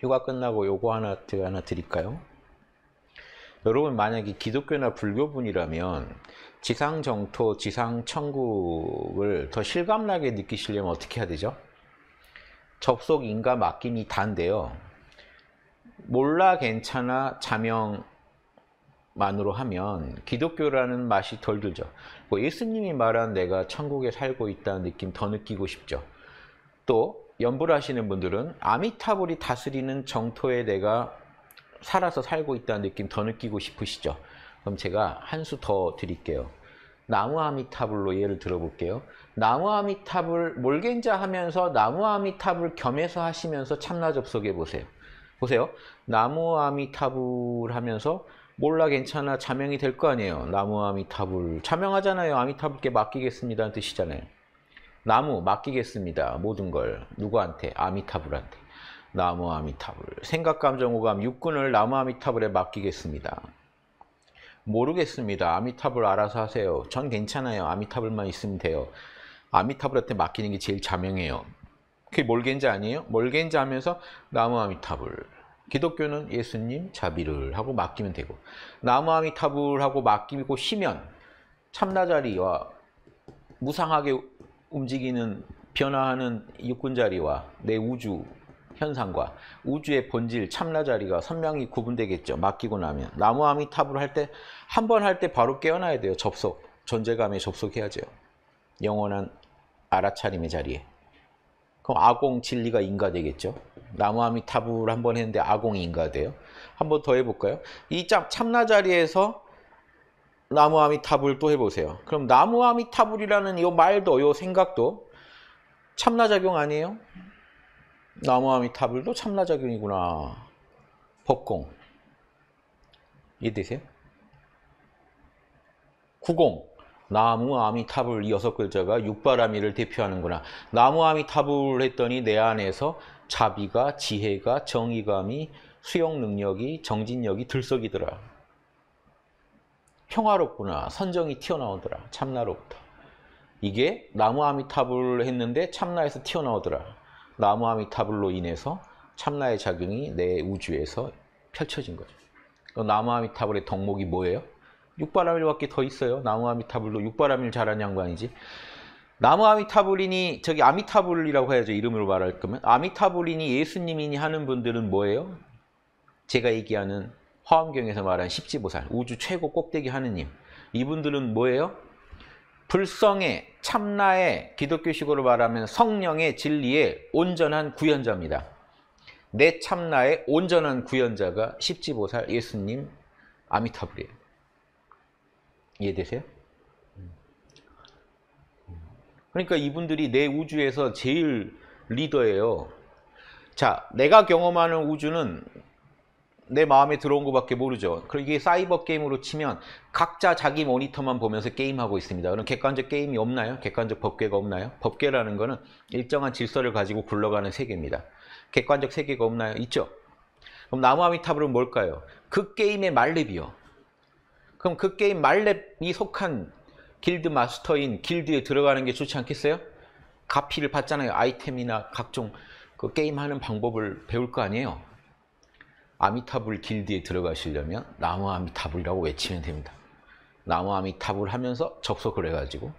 휴가 끝나고 요거 하나 하나 드릴까요? 여러분 만약에 기독교나 불교분이라면 지상 정토, 지상 천국을 더 실감나게 느끼시려면 어떻게 해야 되죠? 접속 인가 맡김이 다인데요. 몰라 괜찮아 자명만으로 하면 기독교라는 맛이 덜 들죠. 뭐 예수님이 말한 내가 천국에 살고 있다는 느낌 더 느끼고 싶죠. 또 연불 하시는 분들은 아미타불이 다스리는 정토에 내가 살아서 살고 있다는 느낌 더 느끼고 싶으시죠? 그럼 제가 한 수 더 드릴게요. 나무 아미타불로 예를 들어볼게요. 나무 아미타불 몰겐자 하면서 나무 아미타불 겸해서 하시면서 참나 접속해 보세요. 보세요. 나무 아미타불 하면서 몰라 괜찮아 자명이 될 거 아니에요. 나무 아미타불 자명하잖아요. 아미타불께 맡기겠습니다는 뜻이잖아요. 나무 맡기겠습니다. 모든 걸 누구한테? 아미타불한테. 나무 아미타불. 생각, 감정, 오감, 육군을 나무 아미타불에 맡기겠습니다. 모르겠습니다. 아미타불 알아서 하세요. 전 괜찮아요. 아미타불만 있으면 돼요. 아미타불한테 맡기는 게 제일 자명해요. 그게 몰겐자 아니에요? 몰겐자 하면서 나무 아미타불. 기독교는 예수님 자비를 하고 맡기면 되고 나무 아미타불 하고 맡기고 쉬면 참나자리와 무상하게 움직이는 변화하는 육군 자리와 내 우주 현상과 우주의 본질 참나 자리가 선명히 구분되겠죠. 맡기고 나면 나무 아미타불 할 때 한 번 할 때 바로 깨어나야 돼요. 접속 존재감에 접속해야죠. 영원한 알아차림의 자리에. 그럼 아공 진리가 인가 되겠죠. 나무 아미타불 한 번 했는데 아공이 인가 돼요. 한 번 더 해볼까요? 이 참나 자리에서 나무 아미타불 또 해보세요. 그럼 나무 아미타불이라는 이 말도 이 생각도 참나작용 아니에요? 나무 아미타불도 참나작용이구나. 법공. 이해되세요? 구공. 나무 아미타불 이 여섯 글자가 육바라미를 대표하는구나. 나무 아미타불 했더니 내 안에서 자비가, 지혜가, 정의감이, 수용 능력이, 정진력이 들썩이더라. 평화롭구나. 선정이 튀어나오더라. 참나로부터. 이게 나무 아미타불 했는데 참나에서 튀어나오더라. 나무 아미타불로 인해서 참나의 작용이 내 우주에서 펼쳐진 거죠. 나무 아미타불의 덕목이 뭐예요? 육바라밀밖에 더 있어요. 나무 아미타불도 육바라밀 잘하는 양반이지. 나무 아미타불이니 저기 아미타불이라고 해야죠. 이름으로 말할 거면 아미타불이니 예수님이니 하는 분들은 뭐예요? 제가 얘기하는 화엄경에서 말한 십지보살, 우주 최고 꼭대기 하느님. 이분들은 뭐예요? 불성의 참나의 기독교식으로 말하면 성령의 진리의 온전한 구현자입니다. 내 참나의 온전한 구현자가 십지보살 예수님 아미타불이에요. 이해되세요? 그러니까 이분들이 내 우주에서 제일 리더예요. 자, 내가 경험하는 우주는 내 마음에 들어온 것밖에 모르죠. 그리고 이게 사이버 게임으로 치면 각자 자기 모니터만 보면서 게임하고 있습니다. 그럼 객관적 게임이 없나요? 객관적 법계가 없나요? 법계라는 거는 일정한 질서를 가지고 굴러가는 세계입니다. 객관적 세계가 없나요? 있죠. 그럼 나무아미타불은 뭘까요? 그 게임의 만렙이요. 그럼 그 게임 만렙이 속한 길드 마스터인 길드에 들어가는 게 좋지 않겠어요? 가피를 받잖아요. 아이템이나 각종 그 게임하는 방법을 배울 거 아니에요. 아미타불 길드에 들어가시려면 나무 아미타불이라고 외치면 됩니다. 나무 아미타불 하면서 접속을 해가지고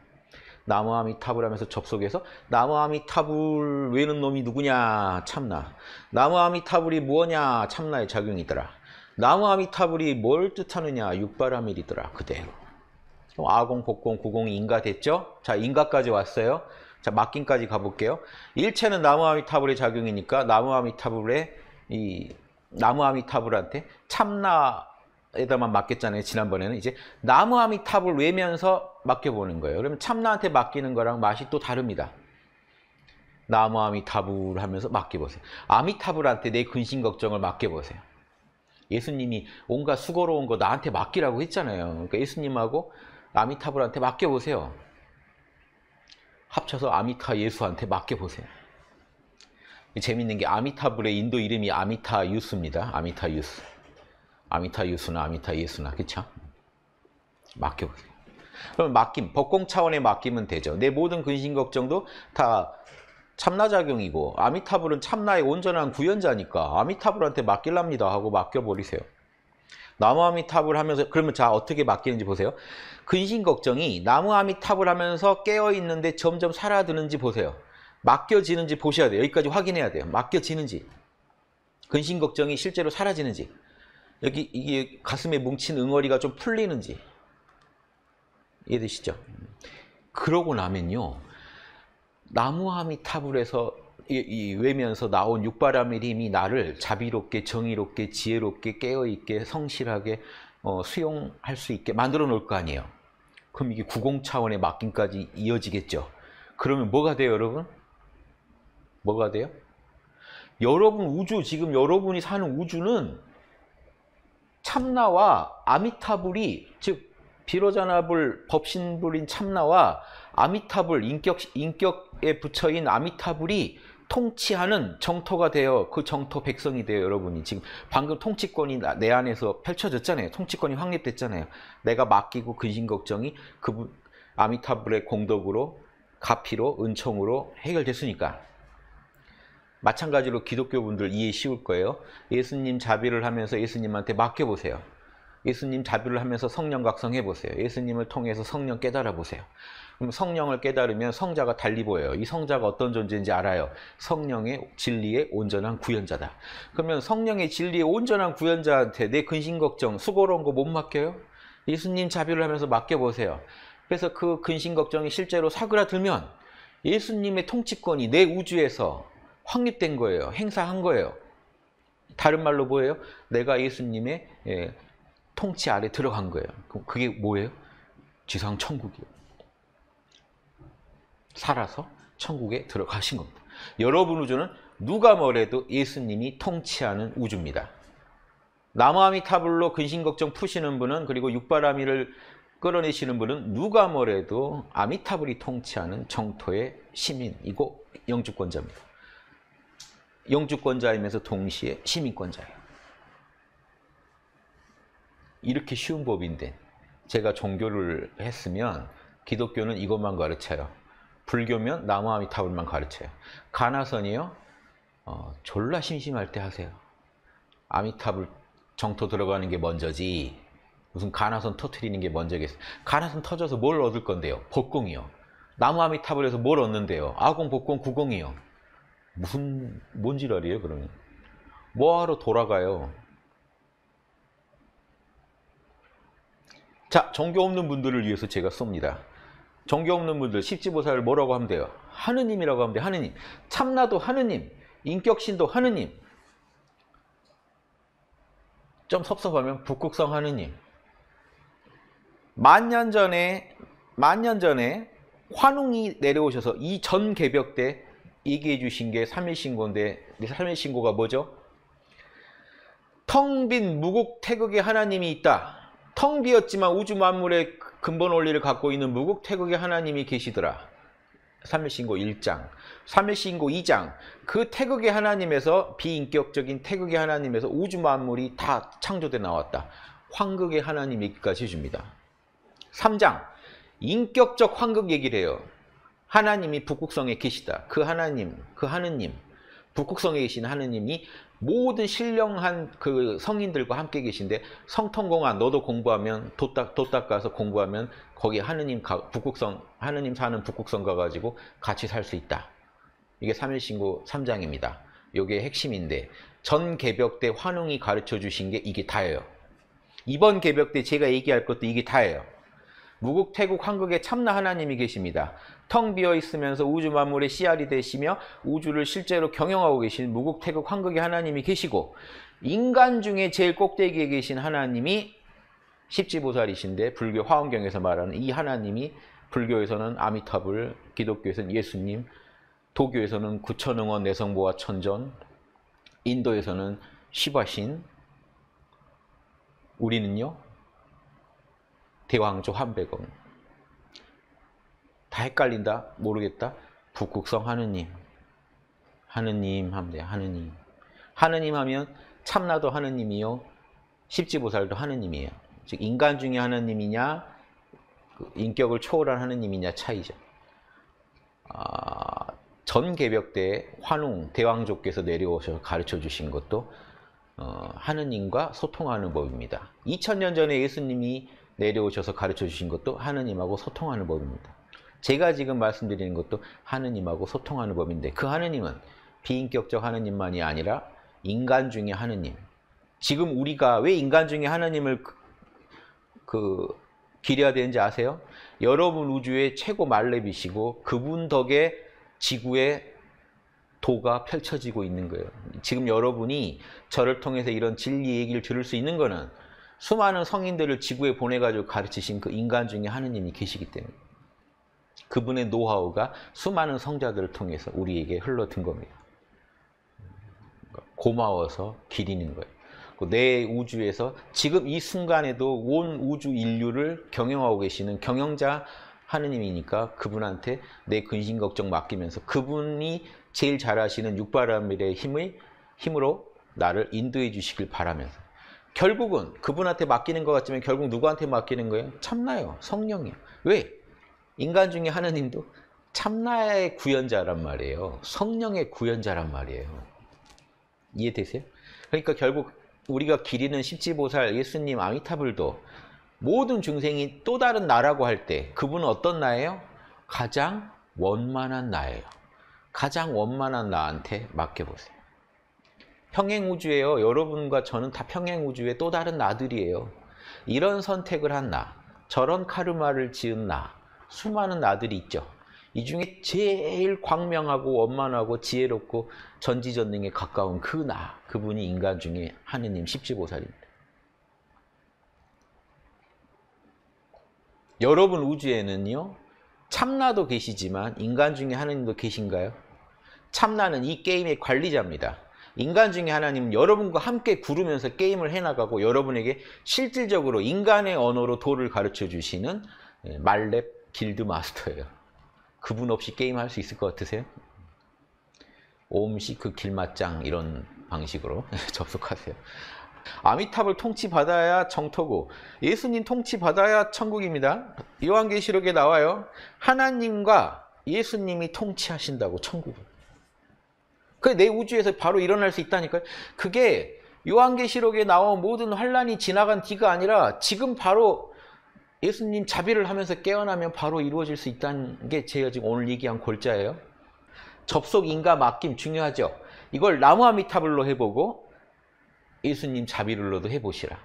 나무 아미타불 하면서 접속해서 나무 아미타불 외는 놈이 누구냐 참나. 나무 아미타불이 뭐냐 참나의 작용이더라. 나무 아미타불이 뭘 뜻하느냐 육바라밀이더라 그대로. 아공, 복공, 구공, 인가 됐죠? 자 인가까지 왔어요. 자 맡김까지 가볼게요. 일체는 나무 아미타불의 작용이니까 나무 아미타불의 이 나무 아미타불한테 참나에다만 맡겼잖아요. 지난번에는 이제 나무 아미타불 외면서 맡겨보는 거예요. 그러면 참나한테 맡기는 거랑 맛이 또 다릅니다. 나무 아미타불 하면서 맡겨보세요. 아미타불한테 내 근심 걱정을 맡겨보세요. 예수님이 온갖 수고로운 거 나한테 맡기라고 했잖아요. 그러니까 예수님하고 아미타불한테 맡겨보세요. 합쳐서 아미타 예수한테 맡겨보세요. 재밌는 게 아미타불의 인도 이름이 아미타 유스입니다. 아미타 유스. 아미타 유스나 아미타 예수나 그쵸? 맡겨보세요. 그럼 맡김, 법공 차원의 맡기면 되죠. 내 모든 근심 걱정도 다 참나작용이고 아미타불은 참나의 온전한 구현자니까 아미타불한테 맡길랍니다 하고 맡겨버리세요. 나무 아미타불 하면서 그러면 자 어떻게 맡기는지 보세요. 근심 걱정이 나무 아미타불 하면서 깨어 있는데 점점 사라드는지 보세요. 맡겨지는지 보셔야 돼요. 여기까지 확인해야 돼요. 맡겨지는지 근심 걱정이 실제로 사라지는지 여기 이게 가슴에 뭉친 응어리가 좀 풀리는지 이해되시죠? 그러고 나면요. 나무아미타불에서 이, 이 외면서 나온 육바라밀 힘이 나를 자비롭게 정의롭게 지혜롭게 깨어있게 성실하게 어, 수용할 수 있게 만들어 놓을 거 아니에요. 그럼 이게 구공 차원의 맡김까지 이어지겠죠. 그러면 뭐가 돼요, 여러분? 뭐가 돼요? 여러분 우주 지금 여러분이 사는 우주는 참나와 아미타불이 즉 비로자나불 법신불인 참나와 아미타불 인격 인격에 붙여인 아미타불이 통치하는 정토가 되어 그 정토 백성이 되어 여러분이 지금 방금 통치권이 내 안에서 펼쳐졌잖아요. 통치권이 확립됐잖아요. 내가 맡기고 근심 걱정이 그 아미타불의 공덕으로 가피로 은총으로 해결됐으니까 마찬가지로 기독교분들 이해 쉬울 거예요. 예수님 자비를 하면서 예수님한테 맡겨보세요. 예수님 자비를 하면서 성령 각성해 보세요. 예수님을 통해서 성령 깨달아 보세요. 그럼 성령을 깨달으면 성자가 달리 보여요. 이 성자가 어떤 존재인지 알아요. 성령의 진리의 온전한 구현자다. 그러면 성령의 진리의 온전한 구현자한테 내 근심 걱정, 수고로운 거 못 맡겨요? 예수님 자비를 하면서 맡겨 보세요. 그래서 그 근심 걱정이 실제로 사그라들면 예수님의 통치권이 내 우주에서 확립된 거예요. 행사한 거예요. 다른 말로 뭐예요? 내가 예수님의 예, 통치 아래 들어간 거예요. 그게 뭐예요? 지상 천국이에요. 살아서 천국에 들어가신 겁니다. 여러분 우주는 누가 뭐래도 예수님이 통치하는 우주입니다. 나무아미타불로 근심 걱정 푸시는 분은 그리고 육바라미를 끌어내시는 분은 누가 뭐래도 아미타불이 통치하는 정토의 시민이고 영주권자입니다. 영주권자이면서 동시에 시민권자예요. 이렇게 쉬운 법인데 제가 종교를 했으면 기독교는 이것만 가르쳐요. 불교면 나무아미타불만 가르쳐요. 가나선이요? 어, 졸라 심심할 때 하세요. 아미타불 정토 들어가는 게 먼저지 무슨 가나선 터트리는 게 먼저겠어요. 가나선 터져서 뭘 얻을 건데요? 복공이요. 나무아미타불에서 뭘 얻는데요? 아공, 복공, 구공이요. 무슨 뭔 지랄이에요 그러면? 뭐하러 돌아가요? 자, 종교 없는 분들을 위해서 제가 쏩니다. 종교 없는 분들 십지보살을 뭐라고 하면 돼요? 하느님이라고 하면 돼요. 하느님. 참나도 하느님. 인격신도 하느님. 좀 섭섭하면 북극성 하느님. 만년 전에 만년 전에 환웅이 내려오셔서 이 전 개벽 때 얘기해 주신 게 3일 신고인데 3일 신고가 뭐죠? 텅 빈 무국 태극의 하나님이 있다. 텅 비었지만 우주 만물의 근본 원리를 갖고 있는 무국태국의 하나님이 계시더라. 3일 신고 1장, 3일 신고 2장 그 태극의 하나님에서 비인격적인 태극의 하나님에서 우주 만물이 다 창조돼 나왔다. 황극의 하나님 얘기까지 해줍니다. 3장 인격적 황극 얘기를 해요. 하나님이 북극성에 계시다. 그 하나님, 그 하느님, 북극성에 계신 하느님이 모든 신령한 그 성인들과 함께 계신데 성통공안 너도 공부하면 도딱 도딱 가서 공부하면 거기 하느님 가, 북극성 하느님 사는 북극성 가가지고 같이 살 수 있다. 이게 3일신고 3장입니다. 요게 핵심인데 전 개벽 때 환웅이 가르쳐 주신 게 이게 다예요. 이번 개벽 때 제가 얘기할 것도 이게 다예요. 무국, 태국, 한국에 참나 하나님이 계십니다. 텅 비어 있으면서 우주 만물의 씨알이 되시며 우주를 실제로 경영하고 계신 무국, 태국, 한국의 하나님이 계시고 인간 중에 제일 꼭대기에 계신 하나님이 십지보살이신데 불교 화엄경에서 말하는 이 하나님이 불교에서는 아미타불, 기독교에서는 예수님, 도교에서는 구천응원 내성보와 천전, 인도에서는 시바신, 우리는요 대왕조 한백원. 다 헷갈린다? 모르겠다? 북극성 하느님. 하느님 하면 돼요. 하느님. 하느님 하면 참나도 하느님이요. 십지보살도 하느님이에요. 즉 인간 중에 하느님이냐 그 인격을 초월한 하느님이냐 차이죠. 아, 전 개벽 때 환웅 대왕조께서 내려오셔서 가르쳐 주신 것도 어, 하느님과 소통하는 법입니다. 2000년 전에 예수님이 내려오셔서 가르쳐 주신 것도 하느님하고 소통하는 법입니다. 제가 지금 말씀드리는 것도 하느님하고 소통하는 법인데 그 하느님은 비인격적 하느님만이 아니라 인간 중에 하느님. 지금 우리가 왜 인간 중에 하느님을 그, 그 기려야 되는지 아세요? 여러분 우주의 최고 말렙이시고 그분 덕에 지구의 도가 펼쳐지고 있는 거예요. 지금 여러분이 저를 통해서 이런 진리 얘기를 들을 수 있는 거는 수많은 성인들을 지구에 보내가지고 가르치신 그 인간 중에 하느님이 계시기 때문에 그분의 노하우가 수많은 성자들을 통해서 우리에게 흘러든 겁니다. 고마워서 기리는 거예요. 내 우주에서 지금 이 순간에도 온 우주 인류를 경영하고 계시는 경영자 하느님이니까 그분한테 내 근심 걱정 맡기면서 그분이 제일 잘하시는 육바라밀의 힘의 힘으로 나를 인도해 주시길 바라면서 결국은 그분한테 맡기는 것 같지만 결국 누구한테 맡기는 거예요? 참나요. 성령이요. 왜? 인간 중에 하느님도 참나의 구현자란 말이에요. 성령의 구현자란 말이에요. 이해되세요? 그러니까 결국 우리가 기리는 십지보살 예수님 아미타불도 모든 중생이 또 다른 나라고 할 때 그분은 어떤 나예요? 가장 원만한 나예요. 가장 원만한 나한테 맡겨보세요. 평행 우주예요. 여러분과 저는 다 평행 우주의 또 다른 나들이에요. 이런 선택을 한 나, 저런 카르마를 지은 나, 수많은 나들이 있죠. 이 중에 제일 광명하고 원만하고 지혜롭고 전지전능에 가까운 그 나, 그분이 인간 중에 하느님 십지보살입니다. 여러분 우주에는요, 참나도 계시지만 인간 중에 하느님도 계신가요? 참나는 이 게임의 관리자입니다. 인간 중에 하나님은 여러분과 함께 구르면서 게임을 해나가고 여러분에게 실질적으로 인간의 언어로 도를 가르쳐 주시는 예, 말렙 길드 마스터예요. 그분 없이 게임할 수 있을 것 같으세요? 오음시 그 길맛장 이런 방식으로 접속하세요. 아미탑을 통치받아야 정토고 예수님 통치받아야 천국입니다. 요한계시록에 나와요. 하나님과 예수님이 통치하신다고 천국은. 그내 우주에서 바로 일어날 수 있다니까요. 그게 요한계시록에 나온 모든 환란이 지나간 뒤가 아니라 지금 바로 예수님 자비를 하면서 깨어나면 바로 이루어질 수 있다는 게 제가 지금 오늘 얘기한 골자예요. 접속 인가 맡김 중요하죠. 이걸 나무아미타블로 해보고 예수님 자비를로도 해보시라.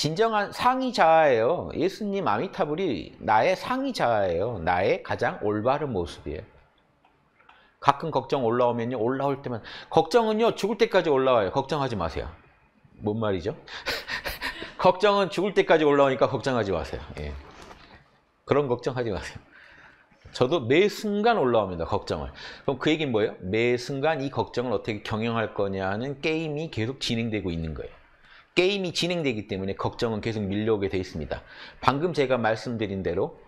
진정한 상위 자아예요. 예수님 아미타불이 나의 상위 자아예요. 나의 가장 올바른 모습이에요. 가끔 걱정 올라오면요. 올라올 때만 걱정은요. 죽을 때까지 올라와요. 걱정하지 마세요. 뭔 말이죠? 걱정은 죽을 때까지 올라오니까 걱정하지 마세요. 예. 그런 걱정하지 마세요. 저도 매 순간 올라옵니다. 걱정을. 그럼 그 얘기는 뭐예요? 매 순간 이 걱정을 어떻게 경영할 거냐는 게임이 계속 진행되고 있는 거예요. 게임이 진행되기 때문에 걱정은 계속 밀려오게 돼 있습니다. 방금 제가 말씀드린 대로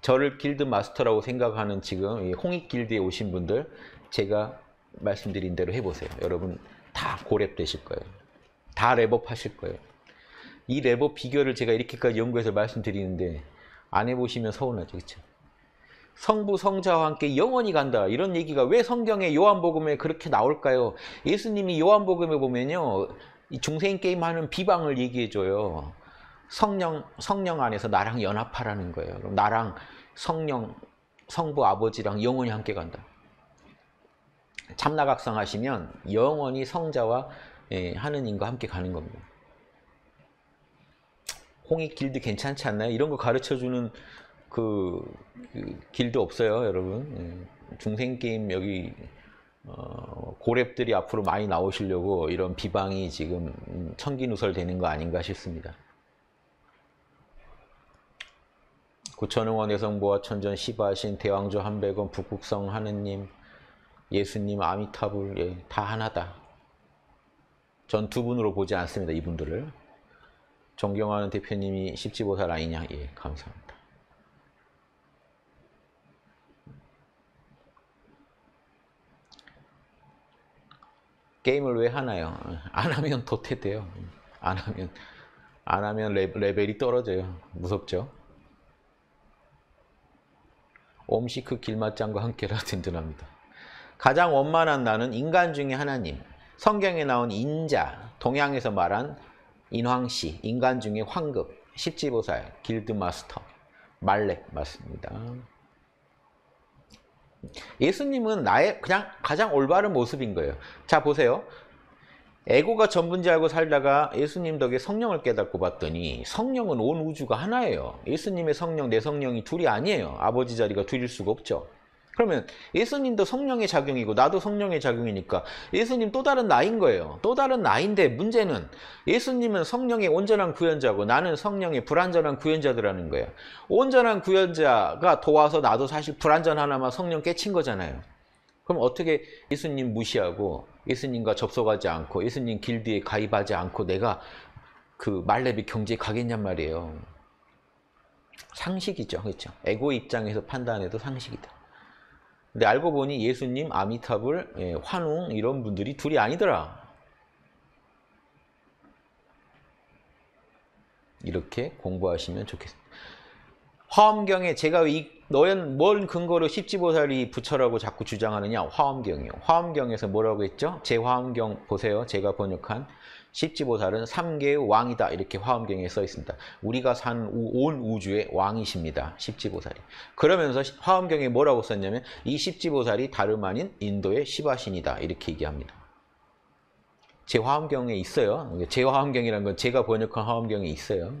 저를 길드 마스터라고 생각하는 지금 홍익 길드에 오신 분들 제가 말씀드린 대로 해보세요. 여러분 다 고렙 되실 거예요. 다 랩업 하실 거예요. 이 랩업 비결을 제가 이렇게까지 연구해서 말씀드리는데 안 해보시면 서운하죠. 그렇죠? 성부 성자와 함께 영원히 간다. 이런 얘기가 왜 성경에 요한복음에 그렇게 나올까요? 예수님이 요한복음에 보면요. 이 중생 게임 하는 비방을 얘기해 줘요. 성령 성령 안에서 나랑 연합하라는 거예요. 그럼 나랑 성령 성부 아버지랑 영원히 함께 간다. 참나각성 하시면 영원히 성자와 예, 하느님과 함께 가는 겁니다. 홍익 길드 괜찮지 않나요? 이런 거 가르쳐 주는 그, 그, 길드 없어요, 여러분. 예. 중생 게임 여기 어, 고랩들이 앞으로 많이 나오시려고 이런 비방이 지금 천기누설 되는 거 아닌가 싶습니다. 구천응원 여성보아 천전 시바신 대왕조 한백원 북극성 하느님 예수님 아미타불 예, 다 하나다. 전 두 분으로 보지 않습니다. 이분들을 존경하는 대표님이 십지보살 아니냐? 예, 감사합니다. 게임을 왜 하나요? 안 하면 도태돼요. 안 하면 안 하면 레벨이 떨어져요. 무섭죠? 옴시크 길맛장과 함께라 든든합니다. 가장 원만한 나는 인간 중에 하나님. 성경에 나온 인자, 동양에서 말한 인황씨, 인간 중에 황급, 십지보살, 길드마스터, 말렉 맞습니다. 예수님은 나의 그냥 가장 올바른 모습인 거예요. 자 보세요. 에고가 전부인지 알고 살다가 예수님 덕에 성령을 깨닫고 봤더니 성령은 온 우주가 하나예요. 예수님의 성령, 내 성령이 둘이 아니에요. 아버지 자리가 둘일 수가 없죠. 그러면 예수님도 성령의 작용이고 나도 성령의 작용이니까 예수님 또 다른 나인 거예요. 또 다른 나인데 문제는 예수님은 성령의 온전한 구현자고 나는 성령의 불완전한 구현자들라는 거예요. 온전한 구현자가 도와서 나도 사실 불완전 하나만 성령 깨친 거잖아요. 그럼 어떻게 예수님 무시하고 예수님과 접속하지 않고 예수님 길드에 가입하지 않고 내가 그 말레비 경제에 가겠냔 말이에요. 상식이죠. 그렇죠? 에고 입장에서 판단해도 상식이다. 근데 알고 보니 예수님, 아미타불, 예, 환웅 이런 분들이 둘이 아니더라. 이렇게 공부하시면 좋겠습니다. 화엄경에 제가 이 너는 뭔 근거로 십지보살이 부처라고 자꾸 주장하느냐? 화엄경이요. 화엄경에서 뭐라고 했죠? 제 화엄경 보세요. 제가 번역한 십지보살은 삼계의 왕이다. 이렇게 화엄경에 써 있습니다. 우리가 산 온 우주의 왕이십니다. 십지보살이. 그러면서 화엄경에 뭐라고 썼냐면 이 십지보살이 다름 아닌 인도의 시바신이다. 이렇게 얘기합니다. 제 화엄경에 있어요. 제 화엄경이라는 건 제가 번역한 화엄경에 있어요.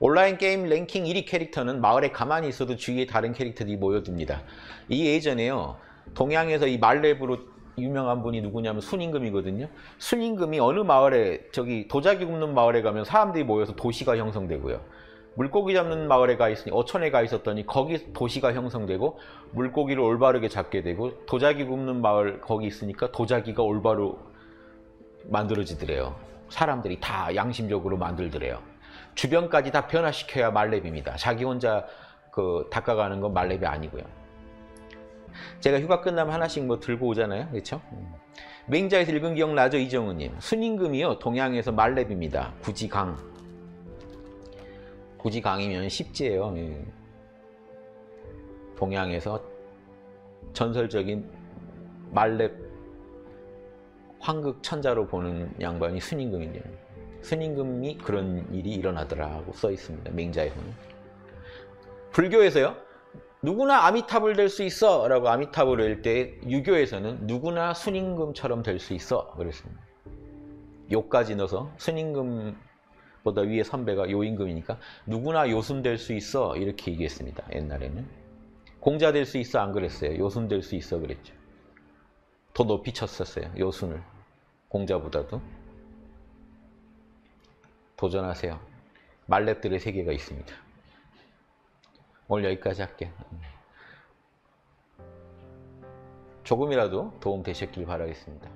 온라인 게임 랭킹 1위 캐릭터는 마을에 가만히 있어도 주위에 다른 캐릭터들이 모여듭니다. 이 예전에요. 동양에서 이 말렙으로 유명한 분이 누구냐면 순임금이거든요. 순임금이 어느 마을에 저기 도자기 굽는 마을에 가면 사람들이 모여서 도시가 형성되고요. 물고기 잡는 마을에 가 있으니 어촌에 가 있었더니 거기 도시가 형성되고 물고기를 올바르게 잡게 되고 도자기 굽는 마을 거기 있으니까 도자기가 올바로 만들어지더래요. 사람들이 다 양심적으로 만들더래요. 주변까지 다 변화시켜야 말렙입니다. 자기 혼자 그 닦아가는 건 말렙이 아니고요. 제가 휴가 끝나면 하나씩 뭐 들고 오잖아요. 그렇죠? 맹자에서 읽은 기억 나죠? 이정우님. 순임금이요. 동양에서 말렙입니다. 구지강. 구지강이면 십지예요. 예. 동양에서 전설적인 말렙 황극 천자로 보는 양반이 순임금이에요. 스님금이 그런 일이 일어나더라고 써 있습니다. 맹자에서는. 불교에서요. 누구나 아미타불 될 수 있어 라고 아미타불을 일때 유교에서는 누구나 순임금처럼 될 수 있어 그랬습니다. 요까지 넣어서 순임금보다 위에 선배가 요임금이니까 누구나 요순 될 수 있어 이렇게 얘기했습니다. 옛날에는. 공자 될 수 있어 안 그랬어요. 요순 될 수 있어 그랬죠. 더 높이 쳤었어요. 요순을. 공자보다도. 도전하세요. 말렙들의 세계가 있습니다. 오늘 여기까지 할게요. 조금이라도 도움 되셨길 바라겠습니다.